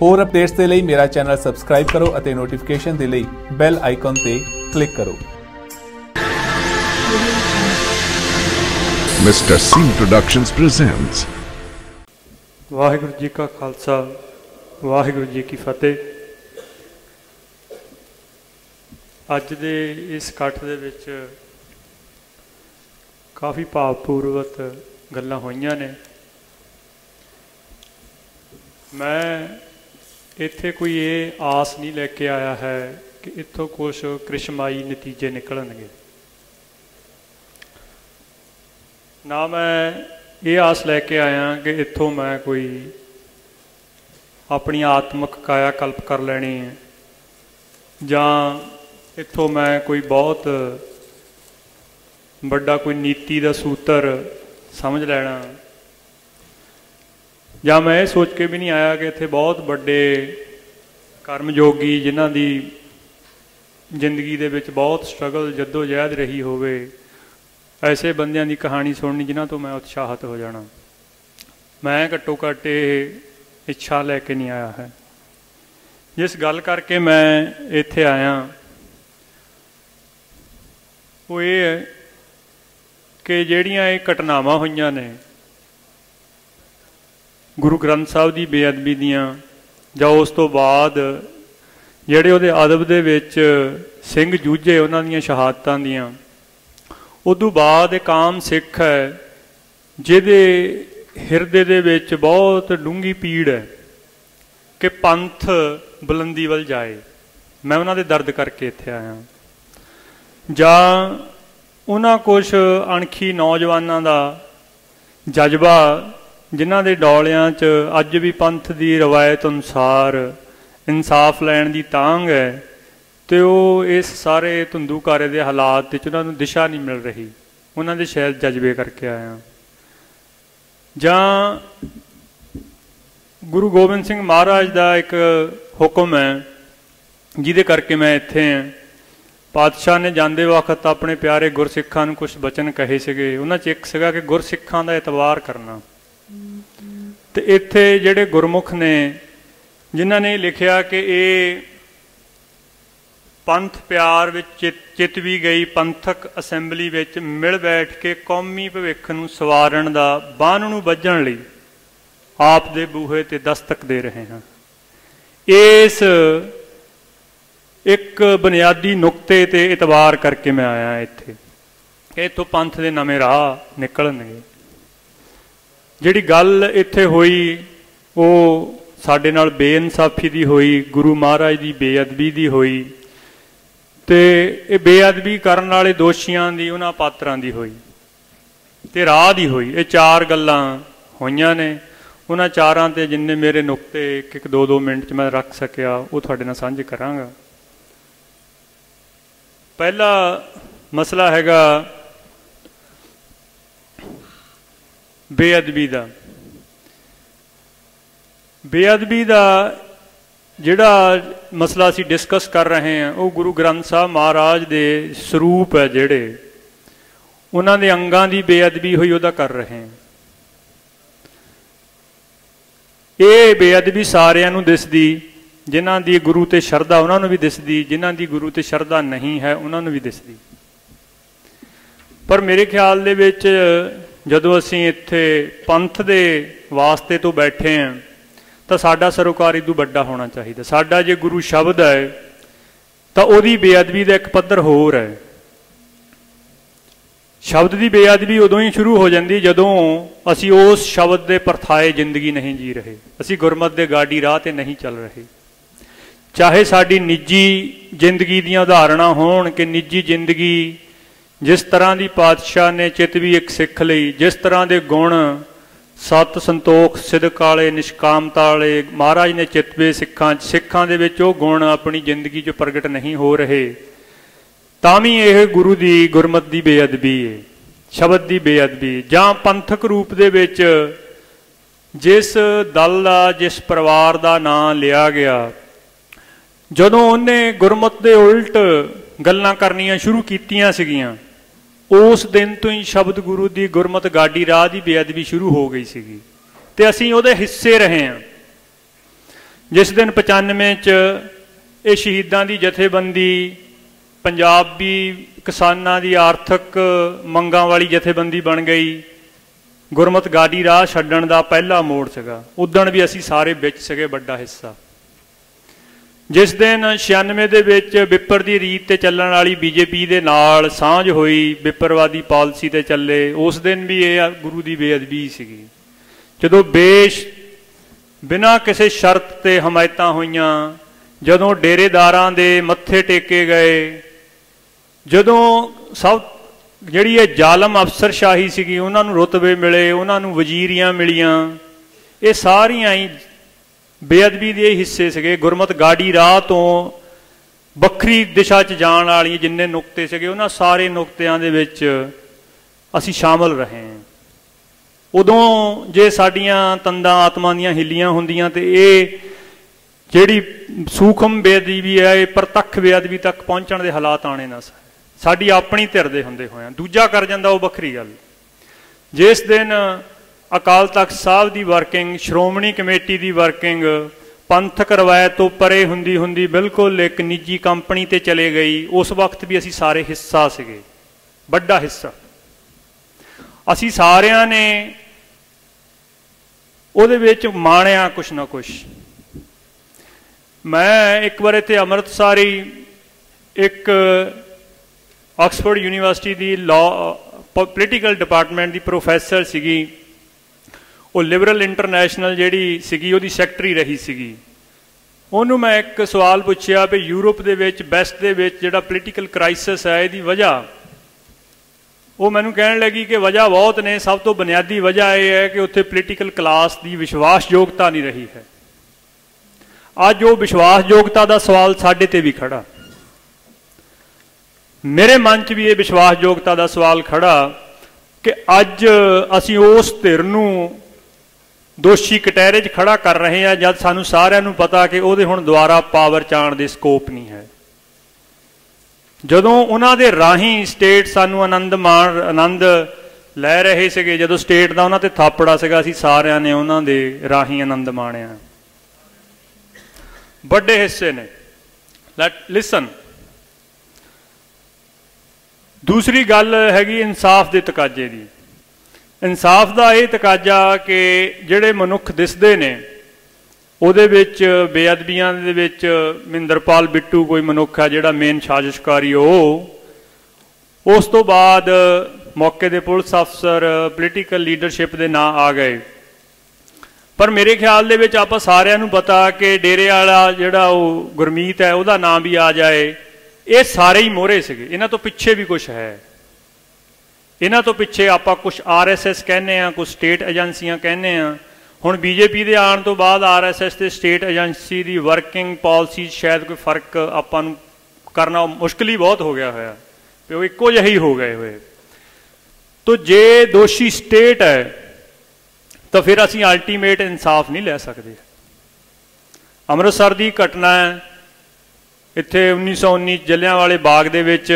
ਹੋਰ ਅਪਡੇਟਸ ਦੇ ਲਈ ਮੇਰਾ ਚੈਨਲ ਸਬਸਕ੍ਰਾਈਬ ਕਰੋ ਅਤੇ ਨੋਟੀਫਿਕੇਸ਼ਨ ਦੇ ਲਈ ਬੈਲ ਆਈਕਨ ਤੇ ਕਲਿੱਕ ਕਰੋ Mr. C Productions presents Waheguru ji ਕਾ ਖਾਲਸਾ ਵਾਹਿਗੁਰੂ ਜੀ ਕੀ ਫਤਿਹ ਅੱਜ ਦੇ ਇਸ ਇਕੱਠ ਦੇ ਵਿੱਚ ਕਾਫੀ ਭਾਵਪੂਰਵਕ ਗੱਲਾਂ ਹੋਈਆਂ ਨੇ ਮੈਂ ਇੱਥੇ ਕੋਈ ਇਹ ਆਸ ਨਹੀਂ ਲੈ ਕੇ ਆਇਆ ਹੈ ਕਿ ਇੱਥੋਂ ਕੁਝ ਕ੍ਰਿਸ਼ਮਾਈ ਨਤੀਜੇ ਨਿਕਲਣਗੇ। ਨਾ ਮੈਂ ਇਹ ਆਸ ਲੈ ਕੇ ਆਇਆ ਕਿ ਇੱਥੋਂ ਮੈਂ ਕੋਈ ਆਪਣੀ ਆਤਮਿਕ ਕਾਇਆ ਕਲਪ ਕਰ ਲੈਣੀ ਹੈ ਜਾਂ ਇੱਥੋਂ ਮੈਂ ਕੋਈ ਬਹੁਤ ਵੱਡਾ ਕੋਈ ਨੀਤੀ ਦਾ ਸੂਤਰ ਸਮਝ ਲੈਣਾ। ਜਾਂ ਮੈਂ ਇਹ ਸੋਚ ਕੇ ਵੀ ਨਹੀਂ ਆਇਆ ਕਿ ਇੱਥੇ ਬਹੁਤ ਵੱਡੇ ਕਰਮਯੋਗੀ ਜਿਨ੍ਹਾਂ ਦੀ ਜ਼ਿੰਦਗੀ ਦੇ ਵਿੱਚ ਬਹੁਤ ਸਟਰਗਲ ਜਹਿਦ ਰਹੀ ਹੋਵੇ, ਐਸੇ ਬੰਦਿਆਂ ਦੀ ਕਹਾਣੀ ਸੁਣਨੀ ਜਿਨ੍ਹਾਂ ਤੋਂ ਮੈਂ ਉਤਸ਼ਾਹਿਤ ਹੋ ਜਾਣਾ। ਮੈਂ ਘੱਟੋ ਘੱਟ ਇਹ ਇੱਛਾ ਲੈ ਕੇ ਨਹੀਂ ਆਇਆ ਹੈ। ਜਿਸ ਗੱਲ ਕਰਕੇ ਮੈਂ ਇੱਥੇ ਆਇਆ, ਉਹ ਇਹ ਹੈ ਕਿ ਜਿਹੜੀਆਂ ਇਹ ਘਟਨਾਵਾਂ ਹੋਈਆਂ ਨੇ ਗੁਰੂ ਗ੍ਰੰਥ ਸਾਹਿਬ ਦੀ ਬੇਅਦਬੀ ਦੀਆਂ, ਜਾਂ ਉਸ ਤੋਂ ਬਾਅਦ ਜਿਹੜੇ ਉਹਦੇ ਅਦਬ ਦੇ ਵਿੱਚ ਸਿੰਘ ਜੂਝੇ ਉਹਨਾਂ ਦੀਆਂ ਸ਼ਹਾਦਤਾਂ ਦੀਆਂ, ਉਦੋਂ ਬਾਅਦ ਇੱਕ ਆਮ ਸਿੱਖ ਹੈ, ਜਿਹਦੇ ਹਿਰਦੇ ਦੇ ਵਿੱਚ ਬਹੁਤ ਡੂੰਗੀ ਪੀੜ ਹੈ ਕਿ ਪੰਥ ਬੁਲੰਦੀ ਵੱਲ ਜਾਏ। ਮੈਂ ਉਹਨਾਂ ਦੇ ਦਰਦ ਕਰਕੇ ਇੱਥੇ ਆਇਆ ਜਾਂ ਉਹਨਾਂ ਕੁਝ ਅਣਖੀ ਨੌਜਵਾਨਾਂ ਦਾ ਜਜ਼ਬਾ ਜਿਨ੍ਹਾਂ ਦੇ ਡੌਲਿਆਂ 'ਚ ਅੱਜ ਵੀ ਪੰਥ ਦੀ ਰਵਾਇਤ ਅਨੁਸਾਰ ਇਨਸਾਫ ਲੈਣ ਦੀ ਤਾਂਗ ਹੈ, ਤੇ ਉਹ ਇਸ ਸਾਰੇ ਧੁੰਦੂਕਾਰੇ ਦੇ ਹਾਲਾਤ ਵਿੱਚ ਉਹਨਾਂ ਨੂੰ ਦਿਸ਼ਾ ਨਹੀਂ ਮਿਲ ਰਹੀ। ਉਹਨਾਂ ਦੇ ਸ਼ਾਇਦ ਜਜ਼ਬੇ ਕਰਕੇ ਆਇਆ ਜਾਂ ਗੁਰੂ ਗੋਬਿੰਦ ਸਿੰਘ ਮਹਾਰਾਜ ਦਾ ਇੱਕ ਹੁਕਮ ਹੈ, ਜਿਹਦੇ ਕਰਕੇ ਮੈਂ ਇੱਥੇ ਹਾਂ। ਪਾਤਸ਼ਾਹ ਨੇ ਜਾਂਦੇ ਵਕਤ ਆਪਣੇ ਪਿਆਰੇ ਗੁਰਸਿੱਖਾਂ ਨੂੰ ਕੁਝ ਬਚਨ ਕਹੇ ਸੀਗੇ। ਉਹਨਾਂ 'ਚ ਇੱਕ ਸੀਗਾ ਕਿ ਗੁਰਸਿੱਖਾਂ ਦਾ ਇਤਵਾਰ ਕਰਨਾ। ਤੇ ਇੱਥੇ ਜਿਹੜੇ ਗੁਰਮੁਖ ਨੇ, ਜਿਨ੍ਹਾਂ ਨੇ ਲਿਖਿਆ ਕਿ ਇਹ ਪੰਥ ਪਿਆਰ ਵਿੱਚ ਚਿਤ ਵੀ ਗਈ, ਪੰਥਕ ਅਸੈਂਬਲੀ ਵਿੱਚ ਮਿਲ ਬੈਠ ਕੇ ਕੌਮੀ ਭਵਿੱਖ ਨੂੰ ਸਵਾਰਨ ਦਾ ਬਾਣ ਨੂੰ ਵੱਜਣ ਲਈ ਆਪ ਦੇ ਬੂਹੇ ਤੇ ਦਸਤਕ ਦੇ ਰਹੇ ਹਾਂ। ਇਸ ਇੱਕ ਬੁਨਿਆਦੀ ਨੁਕਤੇ ਤੇ ਇਤਬਾਰ ਕਰਕੇ ਮੈਂ ਆਇਆ ਇੱਥੇ। ਇਥੋਂ ਪੰਥ ਦੇ ਨਵੇਂ ਰਾਹ ਨਿਕਲਣਗੇ। ਜਿਹੜੀ ਗੱਲ ਇੱਥੇ ਹੋਈ, ਉਹ ਸਾਡੇ ਨਾਲ ਬੇਇਨਸਾਫੀ ਦੀ ਹੋਈ, ਗੁਰੂ ਮਹਾਰਾਜ ਦੀ ਬੇਅਦਬੀ ਦੀ ਹੋਈ ਤੇ ਇਹ ਬੇਅਦਬੀ ਕਰਨ ਵਾਲੇ ਦੋਸ਼ੀਆਂ ਦੀ, ਉਹਨਾਂ ਪਾਤਰਾਂ ਦੀ ਹੋਈ ਤੇ ਰਾਹ ਦੀ ਹੋਈ। ਇਹ ਚਾਰ ਗੱਲਾਂ ਹੋਈਆਂ ਨੇ। ਉਹਨਾਂ ਚਾਰਾਂ ਤੇ ਜਿੰਨੇ ਮੇਰੇ ਨੁਕਤੇ, ਇੱਕ ਇੱਕ ਦੋ ਦੋ ਮਿੰਟ 'ਚ ਮੈਂ ਰੱਖ ਸਕਿਆ, ਉਹ ਤੁਹਾਡੇ ਨਾਲ ਸਾਂਝੇ ਕਰਾਂਗਾ। ਪਹਿਲਾ ਮਸਲਾ ਹੈਗਾ ਬੇਅਦਬੀ ਦਾ। ਬੇਅਦਬੀ ਦਾ ਜਿਹੜਾ ਮਸਲਾ ਅਸੀਂ ਡਿਸਕਸ ਕਰ ਰਹੇ ਹਾਂ, ਉਹ ਗੁਰੂ ਗ੍ਰੰਥ ਸਾਹਿਬ ਮਹਾਰਾਜ ਦੇ ਸਰੂਪ ਹੈ ਜਿਹੜੇ। ਉਹਨਾਂ ਦੇ ਅੰਗਾਂ ਦੀ ਬੇਅਦਬੀ ਹੋਈ, ਉਹਦਾ ਕਰ ਰਹੇ ਹਾਂ। ਇਹ ਬੇਅਦਬੀ ਸਾਰਿਆਂ ਨੂੰ ਦਿਸਦੀ, ਜਿਨ੍ਹਾਂ ਦੀ ਗੁਰੂ ਤੇ ਸ਼ਰਧਾ ਉਹਨਾਂ ਨੂੰ ਵੀ ਦਿਸਦੀ, ਜਿਨ੍ਹਾਂ ਦੀ ਗੁਰੂ ਤੇ ਸ਼ਰਧਾ ਨਹੀਂ ਹੈ, ਉਹਨਾਂ ਨੂੰ ਵੀ ਦਿਸਦੀ। ਪਰ ਮੇਰੇ ਖਿਆਲ ਦੇ ਵਿੱਚ ਜਦੋਂ ਅਸੀਂ ਇੱਥੇ ਪੰਥ ਦੇ ਵਾਸਤੇ ਤੋਂ ਬੈਠੇ ਆਂ ਤਾਂ ਸਾਡਾ ਸਰੋਕਾਰ ਇਦੋਂ ਵੱਡਾ ਹੋਣਾ ਚਾਹੀਦਾ। ਸਾਡਾ ਜੇ ਗੁਰੂ ਸ਼ਬਦ ਹੈ, ਤਾਂ ਉਹਦੀ ਬੇਅਦਬੀ ਦਾ ਇੱਕ ਪੱਧਰ ਹੋਰ ਹੈ। ਸ਼ਬਦ ਦੀ ਬੇਅਦਬੀ ਉਦੋਂ ਹੀ ਸ਼ੁਰੂ ਹੋ ਜਾਂਦੀ ਜਦੋਂ ਅਸੀਂ ਉਸ ਸ਼ਬਦ ਦੇ ਪਰਥਾਏ ਜ਼ਿੰਦਗੀ ਨਹੀਂ ਜੀ ਰਹੇ। ਅਸੀਂ ਗੁਰਮਤ ਦੇ ਗਾਡੀ ਰਾਹ ਤੇ ਨਹੀਂ ਚੱਲ ਰਹੇ। ਚਾਹੇ ਸਾਡੀ ਨਿੱਜੀ ਜ਼ਿੰਦਗੀ ਦੀਆਂ ਉਦਾਹਰਣਾਂ ਹੋਣ ਕਿ ਨਿੱਜੀ ਜ਼ਿੰਦਗੀ ਜਿਸ ਤਰ੍ਹਾਂ ਦੀ ਪਾਤਸ਼ਾਹ ਨੇ ਚਿਤ ਵੀ ਇੱਕ ਸਿੱਖ ਲਈ, ਜਿਸ ਤਰ੍ਹਾਂ ਦੇ ਗੁਣ ਸਤ ਸੰਤੋਖ, ਸਿਦਕ ਵਾਲੇ, ਨਿਸ਼ਕਾਮਤਾ ਵਾਲੇ, ਮਹਾਰਾਜ ਨੇ ਚਿਤਵੇ ਸਿੱਖਾਂ ਸਿੱਖਾਂ ਦੇ ਵਿੱਚ ਉਹ ਗੁਣ ਆਪਣੀ ਜ਼ਿੰਦਗੀ 'ਚ ਪ੍ਰਗਟ ਨਹੀਂ ਹੋ ਰਹੇ, ਤਾਂ ਵੀ ਇਹ ਗੁਰੂ ਦੀ ਗੁਰਮਤ ਦੀ ਬੇਅਦਬੀ ਹੈ ਸ਼ਬਦ ਦੀ ਬੇਅਦਬੀ ਜਾਂ ਪੰਥਕ ਰੂਪ ਦੇ ਵਿੱਚ ਜਿਸ ਦਲ ਦਾ, ਜਿਸ ਪਰਿਵਾਰ ਦਾ ਨਾਂ ਲਿਆ ਗਿਆ, ਜਦੋਂ ਉਹਨੇ ਗੁਰਮਤ ਦੇ ਉਲਟ ਗੱਲਾਂ ਕਰਨੀਆਂ ਸ਼ੁਰੂ ਕੀਤੀਆਂ ਸੀਗੀਆਂ ਉਸ ਦਿਨ ਤੋਂ ਹੀ ਸ਼ਬਦ ਗੁਰੂ ਦੀ ਗੁਰਮਤ ਗਾਡੀ ਰਾਹ ਦੀ ਬੇਅਦਬੀ ਸ਼ੁਰੂ ਹੋ ਗਈ ਸੀਗੀ। ਤੇ ਅਸੀਂ ਉਹਦੇ ਹਿੱਸੇ ਰਹੇ ਹਾਂ। ਜਿਸ ਦਿਨ 95 ਚ ਇਹ ਸ਼ਹੀਦਾਂ ਦੀ ਜਥੇਬੰਦੀ, ਪੰਜਾਬੀ ਕਿਸਾਨਾਂ ਦੀ ਆਰਥਿਕ ਮੰਗਾਂ ਵਾਲੀ ਜਥੇਬੰਦੀ ਬਣ ਗਈ। ਗੁਰਮਤ ਗਾਡੀ ਰਾਹ ਛੱਡਣ ਦਾ ਪਹਿਲਾ ਮੋੜ ਸੀਗਾ। ਉਦਣ ਵੀ ਅਸੀਂ ਸਾਰੇ ਵਿੱਚ ਸੀਗੇ ਵੱਡਾ ਹਿੱਸਾ। ਜਿਸ ਦਿਨ 96 ਦੇ ਵਿੱਚ ਵਿਪਰ ਦੀ ਰੀਤ ਤੇ ਚੱਲਣ ਵਾਲੀ ਬੀਜੇਪੀ ਦੇ ਨਾਲ ਸਾਂਝ ਹੋਈ ਵਿਪਰਵਾਦੀ ਪਾਲਿਸੀ ਤੇ ਚੱਲੇ, ਉਸ ਦਿਨ ਵੀ ਇਹ ਗੁਰੂ ਦੀ ਬੇਅਦਬੀ ਸੀਗੀ। ਜਦੋਂ ਬੇਸ਼ ਬਿਨਾਂ ਕਿਸੇ ਸ਼ਰਤ ਤੇ ਹਮਾਇਤਾਂ ਹੋਈਆਂ, ਜਦੋਂ ਡੇਰੇਦਾਰਾਂ ਦੇ ਮੱਥੇ ਟੇਕੇ ਗਏ, ਜਦੋਂ ਸਭ ਜਿਹੜੀ ਇਹ ਜ਼ਾਲਮ ਅਫਸਰਸ਼ਾਹੀ ਸੀਗੀ, ਉਹਨਾਂ ਨੂੰ ਰੁਤਬੇ ਮਿਲੇ, ਉਹਨਾਂ ਨੂੰ ਵਜ਼ੀਰੀਆਂ ਮਿਲੀਆਂ, ਇਹ ਸਾਰੀਆਂ ਹੀ ਬੇਅਦਬੀ ਦੇ ਹਿੱਸੇ ਸੀਗੇ। ਗੁਰਮਤ ਗਾੜੀ ਰਾਹ ਤੋਂ ਵੱਖਰੀ ਦਿਸ਼ਾ 'ਚ ਜਾਣ ਵਾਲੀ ਜਿੰਨੇ ਨੁਕਤੇ ਸੀਗੇ, ਉਹਨਾਂ ਸਾਰੇ ਨੁਕਤਿਆਂ ਦੇ ਵਿੱਚ ਅਸੀਂ ਸ਼ਾਮਲ ਰਹੇ ਹਾਂ। ਉਦੋਂ ਜੇ ਸਾਡੀਆਂ ਤੰਦਾਂ ਆਤਮਾ ਦੀਆਂ ਹਿੱਲੀਆਂ ਹੁੰਦੀਆਂ ਤੇ ਇਹ ਜਿਹੜੀ ਸੂਖਮ ਬੇਅਦਬੀ ਹੈ ਇਹ ਪ੍ਰਤੱਖ ਬੇਅਦਬੀ ਤੱਕ ਪਹੁੰਚਣ ਦੇ ਹਾਲਾਤ ਆਣੇ ਨਾ ਸਾਡੀ ਆਪਣੀ ਧਿਰ ਦੇ ਹੁੰਦੇ ਹੋਇਆਂ। ਦੂਜਾ ਕਰ ਜਾਂਦਾ ਉਹ ਵੱਖਰੀ ਗੱਲ। ਜਿਸ ਦਿਨ ਅਕਾਲ ਤਖਤ ਸਾਹਿਬ ਦੀ ਵਰਕਿੰਗ, ਸ਼੍ਰੋਮਣੀ ਕਮੇਟੀ ਦੀ ਵਰਕਿੰਗ, ਪੰਥਕ ਰਵਾਇਤ ਤੋਂ ਪਰੇ ਹੁੰਦੀ ਹੁੰਦੀ ਬਿਲਕੁਲ ਇੱਕ ਨਿੱਜੀ ਕੰਪਨੀ ਤੇ ਚਲੇ ਗਈ। ਉਸ ਵਕਤ ਵੀ ਅਸੀਂ ਸਾਰੇ ਹਿੱਸਾ ਸੀਗੇ। ਵੱਡਾ ਹਿੱਸਾ। ਅਸੀਂ ਸਾਰਿਆਂ ਨੇ ਉਹਦੇ ਵਿੱਚ ਮਾਣਿਆ ਕੁਛ ਨਾ ਕੁਛ। ਮੈਂ ਇੱਕ ਵਾਰ ਇੱਥੇ ਅੰਮ੍ਰਿਤਸਰੀ ਇੱਕ ਆਕਸਫੋਰਡ ਯੂਨੀਵਰਸਿਟੀ ਦੀ ਲਾ ਪੋਲੀਟੀਕਲ ਡਿਪਾਰਟਮੈਂਟ ਦੀ ਪ੍ਰੋਫੈਸਰ ਸੀਗੀ। ਉਹ ਲਿਬਰਲ ਇੰਟਰਨੈਸ਼ਨਲ ਜਿਹੜੀ ਸੀਗੀ, ਉਹਦੀ ਸੈਕਟਰੀ ਰਹੀ ਸੀਗੀ। ਉਹਨੂੰ ਮੈਂ ਇੱਕ ਸਵਾਲ ਪੁੱਛਿਆ ਵੀ ਯੂਰਪ ਦੇ ਵਿੱਚ ਵੈਸਟ ਦੇ ਵਿੱਚ ਜਿਹੜਾ ਪੋਲੀਟੀਕਲ ਕ੍ਰਾਈਸਿਸ ਹੈ, ਇਹਦੀ ਵਜ੍ਹਾ? ਉਹ ਮੈਨੂੰ ਕਹਿਣ ਲੱਗੀ ਕਿ ਵਜ੍ਹਾ ਬਹੁਤ ਨੇ, ਸਭ ਤੋਂ ਬੁਨਿਆਦੀ ਵਜ੍ਹਾ ਇਹ ਹੈ ਕਿ ਉੱਥੇ ਪੋਲੀਟੀਕਲ ਕਲਾਸ ਦੀ ਵਿਸ਼ਵਾਸਯੋਗਤਾ ਨਹੀਂ ਰਹੀ ਹੈ। ਅੱਜ ਉਹ ਵਿਸ਼ਵਾਸਯੋਗਤਾ ਦਾ ਸਵਾਲ ਸਾਡੇ ਤੇ ਵੀ ਖੜਾ। ਮੇਰੇ ਮਨ 'ਚ ਵੀ ਇਹ ਵਿਸ਼ਵਾਸਯੋਗਤਾ ਦਾ ਸਵਾਲ ਖੜਾ ਕਿ ਅੱਜ ਅਸੀਂ ਉਸ ਧਿਰ ਨੂੰ ਦੋਸ਼ੀ ਕਟਹਿਰੇ 'ਚ ਖੜਾ ਕਰ ਰਹੇ ਆ, ਜਦ ਸਾਨੂੰ ਸਾਰਿਆਂ ਨੂੰ ਪਤਾ ਕਿ ਉਹਦੇ ਹੁਣ ਦੁਆਰਾ ਪਾਵਰ ਚਾਣ ਦੇ ਸਕੋਪ ਨਹੀਂ ਹੈ। ਜਦੋਂ ਉਹਨਾਂ ਦੇ ਰਾਹੀਂ ਸਟੇਟ ਸਾਨੂੰ ਆਨੰਦ ਮਾਣ, ਆਨੰਦ ਲੈ ਰਹੇ ਸੀਗੇ, ਜਦੋਂ ਸਟੇਟ ਦਾ ਉਹਨਾਂ ਤੇ ਥਾਪੜਾ ਸੀਗਾ, ਅਸੀਂ ਸਾਰਿਆਂ ਨੇ ਉਹਨਾਂ ਦੇ ਰਾਹੀਂ ਆਨੰਦ ਮਾਣਿਆ। ਵੱਡੇ ਹਿੱਸੇ ਨੇ। ਲੈਟ ਲਿਸਨ ਦੂਸਰੀ ਗੱਲ ਹੈਗੀ ਇਨਸਾਫ ਦੇ ਤਕਾਜ਼ੇ ਦੀ। ਇਨਸਾਫ ਦਾ ਇਹ ਤਕਾਜ਼ਾ ਕਿ ਜਿਹੜੇ ਮਨੁੱਖ ਦਿਸਦੇ ਨੇ, ਉਹਦੇ ਵਿੱਚ, ਬੇਅਦਬੀਆਂ ਦੇ ਵਿੱਚ ਮਿੰਦਰਪਾਲ ਬਿੱਟੂ ਕੋਈ ਮਨੁੱਖ ਹੈ ਜਿਹੜਾ ਮੇਨ ਸਾਜ਼ਿਸ਼ਕਾਰੀ ਉਹ। ਉਸ ਤੋਂ ਬਾਅਦ ਮੌਕੇ ਦੇ ਪੁਲਿਸ ਅਫਸਰ ਪੋਲੀਟੀਕਲ ਲੀਡਰਸ਼ਿਪ ਦੇ ਨਾਂ ਆ ਗਏ। ਪਰ ਮੇਰੇ ਖਿਆਲ ਦੇ ਵਿੱਚ ਆਪਾਂ ਸਾਰਿਆਂ ਨੂੰ ਪਤਾ ਕਿ ਡੇਰੇ ਵਾਲਾ ਜਿਹੜਾ ਉਹ ਗੁਰਮੀਤ ਹੈ, ਉਹਦਾ ਨਾਮ ਵੀ ਆ ਜਾਏ। ਇਹ ਸਾਰੇ ਹੀ ਮੋਹਰੇ ਸੀਗੇ। ਇਹਨਾਂ ਤੋਂ ਪਿੱਛੇ ਵੀ ਕੁਝ ਹੈ। ਇਹਨਾਂ ਤੋਂ ਪਿੱਛੇ ਆਪਾਂ ਕੁਝ ਆਰਐਸਐਸ ਕਹਿੰਦੇ ਆ ਕੁਝ ਸਟੇਟ ਏਜੰਸੀਆਂ ਕਹਿੰਦੇ ਆ ਹੁਣ ਬੀਜੇਪੀ ਦੇ ਆਉਣ ਤੋਂ ਬਾਅਦ ਆਰਐਸਐਸ ਤੇ ਸਟੇਟ ਏਜੰਸੀ ਦੀ ਵਰਕਿੰਗ ਪਾਲਿਸੀ ਸ਼ਾਇਦ ਕੋਈ ਫ਼ਰਕ ਆਪਾਂ ਨੂੰ ਕਰਨਾ ਮੁਸ਼ਕਲ ਹੀ ਬਹੁਤ ਹੋ ਗਿਆ ਹੋਇਆ ਤੇ ਉਹ ਇੱਕੋ ਜਿਹੇ ਹੀ ਹੋ ਗਏ ਹੋਏ। ਤੋ ਜੇ ਦੋਸ਼ੀ ਸਟੇਟ ਹੈ, ਤਾਂ ਫਿਰ ਅਸੀਂ ਅਲਟੀਮੇਟ ਇਨਸਾਫ ਨਹੀਂ ਲੈ ਸਕਦੇ। ਅੰਮ੍ਰਿਤਸਰ ਦੀ ਘਟਨਾ ਹੈ, ਇੱਥੇ 1919 ਜੱਲਿਆਂ ਵਾਲੇ ਬਾਗ ਦੇ ਵਿੱਚ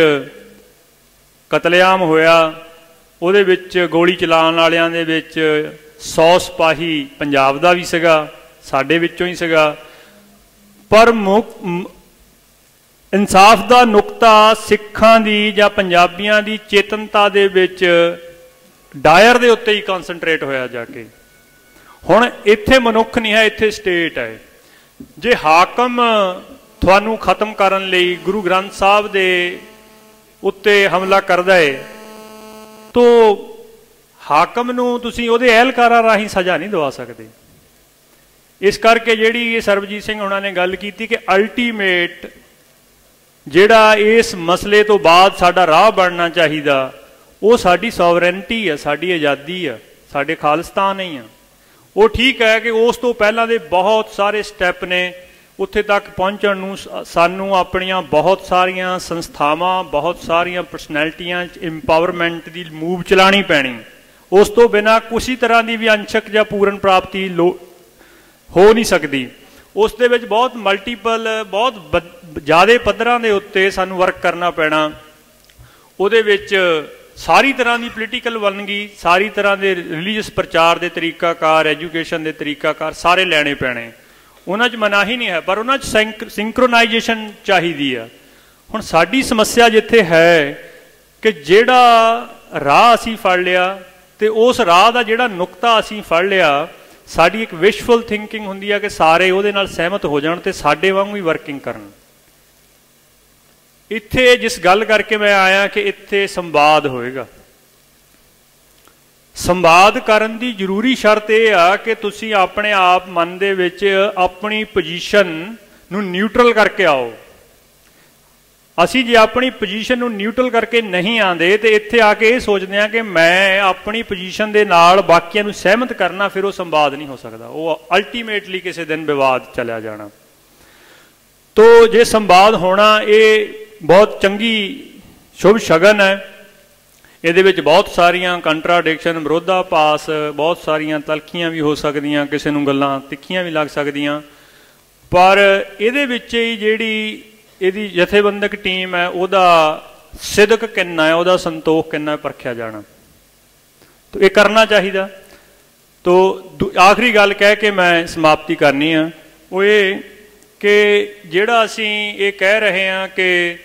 ਕਤਲੇਆਮ ਹੋਇਆ। ਉਹਦੇ ਵਿੱਚ ਗੋਲੀ ਚਲਾਉਣ ਵਾਲਿਆਂ ਦੇ ਵਿੱਚ 100 ਸਿਪਾਹੀ ਪੰਜਾਬ ਦਾ ਵੀ ਸੀਗਾ, ਸਾਡੇ ਵਿੱਚੋਂ ਹੀ ਸੀਗਾ। ਪਰ ਇਨਸਾਫ ਦਾ ਨੁਕਤਾ ਸਿੱਖਾਂ ਦੀ ਜਾਂ ਪੰਜਾਬੀਆਂ ਦੀ ਚੇਤਨਤਾ ਦੇ ਵਿੱਚ ਡਾਇਰ ਦੇ ਉੱਤੇ ਹੀ ਕਨਸੈਂਟਰੇਟ ਹੋਇਆ ਜਾ ਕੇ। ਹੁਣ ਇੱਥੇ ਮਨੁੱਖ ਨਹੀਂ ਹੈ, ਇੱਥੇ ਸਟੇਟ ਹੈ। ਜੇ ਹਾਕਮ ਤੁਹਾਨੂੰ ਖਤਮ ਕਰਨ ਲਈ ਗੁਰੂ ਗ੍ਰੰਥ ਸਾਹਿਬ ਦੇ ਉੱਤੇ ਹਮਲਾ ਕਰਦਾ ਹੈ ਤੋਂ ਹਾਕਮ ਨੂੰ ਤੁਸੀਂ ਉਹਦੇ ਅਹਿਲਕਾਰਾਂ ਰਾਹੀਂ ਸਜ਼ਾ ਨਹੀਂ ਦਵਾ ਸਕਦੇ। ਇਸ ਕਰਕੇ ਜਿਹੜੀ ਇਹ ਸਰਬਜੀਤ ਸਿੰਘ ਉਹਨਾਂ ਨੇ ਗੱਲ ਕੀਤੀ ਕਿ ਅਲਟੀਮੇਟ ਜਿਹੜਾ ਇਸ ਮਸਲੇ ਤੋਂ ਬਾਅਦ ਸਾਡਾ ਰਾਹ ਬਣਨਾ ਚਾਹੀਦਾ, ਉਹ ਸਾਡੀ ਸੋਵਰੈਂਟੀ ਹੈ ਸਾਡੀ ਆਜ਼ਾਦੀ ਹੈ ਸਾਡੇ ਖਾਲਿਸਤਾਨ ਹੀ ਆ। ਉਹ ਠੀਕ ਹੈ ਕਿ ਉਸ ਤੋਂ ਪਹਿਲਾਂ ਦੇ ਬਹੁਤ ਸਾਰੇ ਸਟੈਪ ਨੇ ਉੱਥੇ ਤੱਕ ਪਹੁੰਚਣ ਨੂੰ ਸਾਨੂੰ ਆਪਣੀਆਂ ਬਹੁਤ ਸਾਰੀਆਂ ਸੰਸਥਾਵਾਂ, ਬਹੁਤ ਸਾਰੀਆਂ ਪਰਸਨੈਲਿਟੀਆਂ ਚ ਇੰਪਾਵਰਮੈਂਟ ਦੀ ਮੂਵ ਚਲਾਣੀ ਪੈਣੀ। ਉਸ ਤੋਂ ਬਿਨਾ ਕਿਸੇ ਤਰ੍ਹਾਂ ਦੀ ਵੀ ਅੰਸ਼ਕ ਜਾਂ ਪੂਰਨ ਪ੍ਰਾਪਤੀ ਹੋ ਨਹੀਂ ਸਕਦੀ। ਉਸ ਦੇ ਵਿੱਚ ਬਹੁਤ ਮਲਟੀਪਲ ਬਹੁਤ ਜ਼ਿਆਦਾ ਪੱਧਰਾਂ ਦੇ ਉੱਤੇ ਸਾਨੂੰ ਵਰਕ ਕਰਨਾ ਪੈਣਾ। ਉਹਦੇ ਵਿੱਚ ਸਾਰੀ ਤਰ੍ਹਾਂ ਦੀ ਪੋਲੀਟੀਕਲ ਵਲਨਗੀ ਸਾਰੀ ਤਰ੍ਹਾਂ ਦੇ ਰਿਲੀਜੀਅਸ ਪ੍ਰਚਾਰ ਦੇ ਤਰੀਕਾਕਾਰ ਐਜੂਕੇਸ਼ਨ ਦੇ ਤਰੀਕਾਕਾਰ ਸਾਰੇ ਲੈਣੇ ਪੈਣੇ। ਉਹਨਾਂ 'ਚ ਮਨਾਹੀ ਨਹੀਂ ਹੈ, ਪਰ ਉਹਨਾਂ 'ਚ ਸਿੰਕਰੋਨਾਈਜੇਸ਼ਨ ਚਾਹੀਦੀ ਆ। ਹੁਣ ਸਾਡੀ ਸਮੱਸਿਆ ਜਿੱਥੇ ਹੈ ਕਿ ਜਿਹੜਾ ਰਾਹ ਅਸੀਂ ਫੜ ਲਿਆ ਤੇ ਉਸ ਰਾਹ ਦਾ ਜਿਹੜਾ ਨੁਕਤਾ ਅਸੀਂ ਫੜ ਲਿਆ, ਸਾਡੀ ਇੱਕ ਵਿਸ਼ਫੁਲ ਥਿੰਕਿੰਗ ਹੁੰਦੀ ਆ ਕਿ ਸਾਰੇ ਉਹਦੇ ਨਾਲ ਸਹਿਮਤ ਹੋ ਜਾਣ ਤੇ ਸਾਡੇ ਵਾਂਗੂ ਹੀ ਵਰਕਿੰਗ ਕਰਨ। ਇੱਥੇ ਜਿਸ ਗੱਲ ਕਰਕੇ ਮੈਂ ਆਇਆ ਕਿ ਇੱਥੇ ਸੰਵਾਦ ਹੋਏਗਾ। ਸੰਵਾਦ ਕਰਨ ਦੀ ਜ਼ਰੂਰੀ ਸ਼ਰਤ ਇਹ ਆ ਕਿ ਤੁਸੀਂ ਆਪਣੇ ਆਪ ਮਨ ਦੇ ਵਿੱਚ ਆਪਣੀ ਪੋਜੀਸ਼ਨ ਨੂੰ ਨਿਊਟਰਲ ਕਰਕੇ ਆਓ। ਅਸੀਂ ਜੇ ਆਪਣੀ ਪੋਜੀਸ਼ਨ ਨੂੰ ਨਿਊਟਰਲ ਕਰਕੇ ਨਹੀਂ ਆਂਦੇ ਤੇ ਇੱਥੇ ਆ ਕੇ ਇਹ ਸੋਚਦੇ ਆ ਕਿ ਮੈਂ ਆਪਣੀ ਪੋਜੀਸ਼ਨ ਦੇ ਨਾਲ ਬਾਕੀਆਂ ਨੂੰ ਸਹਿਮਤ ਕਰਨਾ, ਫਿਰ ਉਹ ਸੰਵਾਦ ਨਹੀਂ ਹੋ ਸਕਦਾ। ਉਹ ਅਲਟੀਮੇਟਲੀ ਕਿਸੇ ਦਿਨ ਵਿਵਾਦ ਚਲਿਆ ਜਾਣਾ। ਤੋ, ਜੇ ਸੰਵਾਦ ਹੋਣਾ, ਇਹ ਬਹੁਤ ਚੰਗੀ, ਸ਼ੁਭ ਸ਼ਗਨ ਹੈ। ਇਹਦੇ ਵਿੱਚ ਬਹੁਤ ਸਾਰੀਆਂ ਕੰਟਰਾਡਿਕਸ਼ਨ ਵਿਰੋਧਾਭਾਸ, ਬਹੁਤ ਸਾਰੀਆਂ ਤਲਖੀਆਂ ਵੀ ਹੋ ਸਕਦੀਆਂ, ਕਿਸੇ ਨੂੰ ਗੱਲਾਂ ਤਿੱਖੀਆਂ ਵੀ ਲੱਗ ਸਕਦੀਆਂ। ਪਰ ਇਹਦੇ ਵਿੱਚ ਹੀ ਜਿਹੜੀ ਇਹਦੀ ਜਥੇਬੰਦਕ ਟੀਮ ਹੈ, ਉਹਦਾ ਸਿਦਕ ਕਿੰਨਾ ਹੈ, ਉਹਦਾ ਸੰਤੋਖ ਕਿੰਨਾ ਪਰਖਿਆ ਜਾਣਾ। ਤੋ ਇਹ ਕਰਨਾ ਚਾਹੀਦਾ। ਤੋ ਆਖਰੀ ਗੱਲ ਕਹਿ ਕੇ ਮੈਂ ਸਮਾਪਤੀ ਕਰਨੀ ਆ। ਉਹ ਇਹ ਕਿ ਜਿਹੜਾ ਅਸੀਂ ਇਹ ਕਹਿ ਰਹੇ ਹਾਂ ਕਿ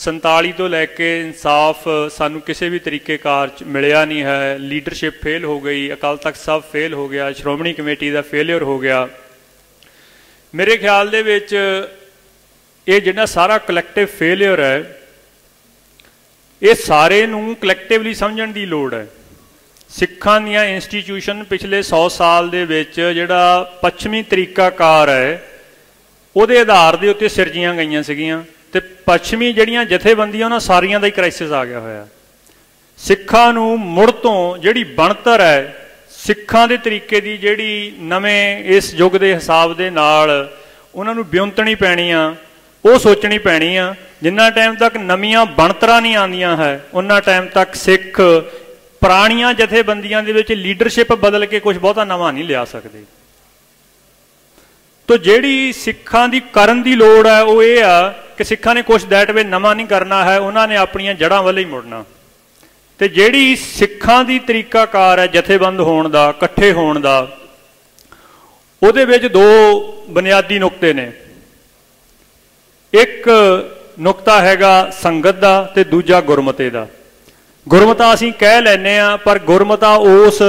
47 ਤੋਂ ਲੈ ਕੇ ਇਨਸਾਫ ਸਾਨੂੰ ਕਿਸੇ ਵੀ ਤਰੀਕੇ ਕਾਰ ਚ ਮਿਲਿਆ ਨਹੀਂ ਹੈ। ਲੀਡਰਸ਼ਿਪ ਫੇਲ ਹੋ ਗਈ, ਅਕਾਲ ਤਖਤ ਸਭ ਫੇਲ ਹੋ ਗਿਆ, ਸ਼੍ਰੋਮਣੀ ਕਮੇਟੀ ਦਾ ਫੇਲਿਅਰ ਹੋ ਗਿਆ। ਮੇਰੇ ਖਿਆਲ ਦੇ ਵਿੱਚ ਇਹ ਜਿਹੜਾ ਸਾਰਾ ਕਲੈਕਟਿਵ ਫੇਲਿਅਰ ਹੈ, ਇਹ ਸਾਰੇ ਨੂੰ ਕਲੈਕਟਿਵਲੀ ਸਮਝਣ ਦੀ ਲੋੜ ਹੈ। ਸਿੱਖਾਂ ਦੀਆਂ ਇੰਸਟੀਟਿਊਸ਼ਨ ਪਿਛਲੇ 100 ਸਾਲ ਦੇ ਵਿੱਚ ਜਿਹੜਾ ਪੱਛਮੀ ਤਰੀਕਾਕਾਰ ਹੈ, ਉਹਦੇ ਆਧਾਰ ਦੇ ਉੱਤੇ ਸਿਰਜੀਆਂ ਗਈਆਂ ਸੀਗੀਆਂ। ਤੇ ਪੱਛਮੀ ਜਿਹੜੀਆਂ ਜਥੇਬੰਦੀਆਂ, ਉਹਨਾਂ ਸਾਰੀਆਂ ਦਾ ਹੀ ਕ੍ਰਾਈਸਿਸ ਆ ਗਿਆ ਹੋਇਆ। ਸਿੱਖਾਂ ਨੂੰ ਮੁੜ ਤੋਂ ਜਿਹੜੀ ਬਣਤਰ ਹੈ, ਸਿੱਖਾਂ ਦੇ ਤਰੀਕੇ ਦੀ ਜਿਹੜੀ ਨਵੇਂ ਇਸ ਯੁੱਗ ਦੇ ਹਿਸਾਬ ਦੇ ਨਾਲ ਉਹਨਾਂ ਨੂੰ ਬਿਉਂਤਣੀ ਪੈਣੀ ਆ ਉਹ ਸੋਚਣੀ ਪੈਣੀ ਆ ਜਿੰਨਾ ਟਾਈਮ ਤੱਕ ਨਵੀਆਂ ਬਣਤਰਾਂ ਨਹੀਂ ਆਉਂਦੀਆਂ ਹੈ ਉਹਨਾਂ ਟਾਈਮ ਤੱਕ ਸਿੱਖ ਪੁਰਾਣੀਆਂ ਜਥੇਬੰਦੀਆਂ ਦੇ ਵਿੱਚ ਲੀਡਰਸ਼ਿਪ ਬਦਲ ਕੇ ਕੁਝ ਬਹੁਤਾ ਨਵਾਂ ਨਹੀਂ ਲਿਆ ਸਕਦੇ। ਤੋ ਜਿਹੜੀ ਸਿੱਖਾਂ ਦੀ ਕਰਨ ਦੀ ਲੋੜ ਹੈ, ਉਹ ਇਹ ਆ ਕਿ ਸਿੱਖਾਂ ਨੇ ਕੁਝ ਦੈਟ ਵੇ ਨਵਾਂ ਨਹੀਂ ਕਰਨਾ ਹੈ, ਉਹਨਾਂ ਨੇ ਆਪਣੀਆਂ ਜੜਾਂ ਵੱਲ ਹੀ ਮੁੜਨਾ। ਤੇ ਜਿਹੜੀ ਸਿੱਖਾਂ ਦੀ ਤਰੀਕਾਕਾਰ ਹੈ, ਜਥੇਬੰਦ ਹੋਣ ਦਾ, ਇਕੱਠੇ ਹੋਣ ਦਾ, ਉਹਦੇ ਵਿੱਚ ਦੋ ਬੁਨਿਆਦੀ ਨੁਕਤੇ ਨੇ। ਇੱਕ ਨੁਕਤਾ ਹੈਗਾ ਸੰਗਤ ਦਾ ਤੇ ਦੂਜਾ ਗੁਰਮਤੇ ਦਾ। ਗੁਰਮਤਾ ਅਸੀਂ ਕਹਿ ਲੈਨੇ ਆ ਪਰ ਗੁਰਮਤਾ ਉਸ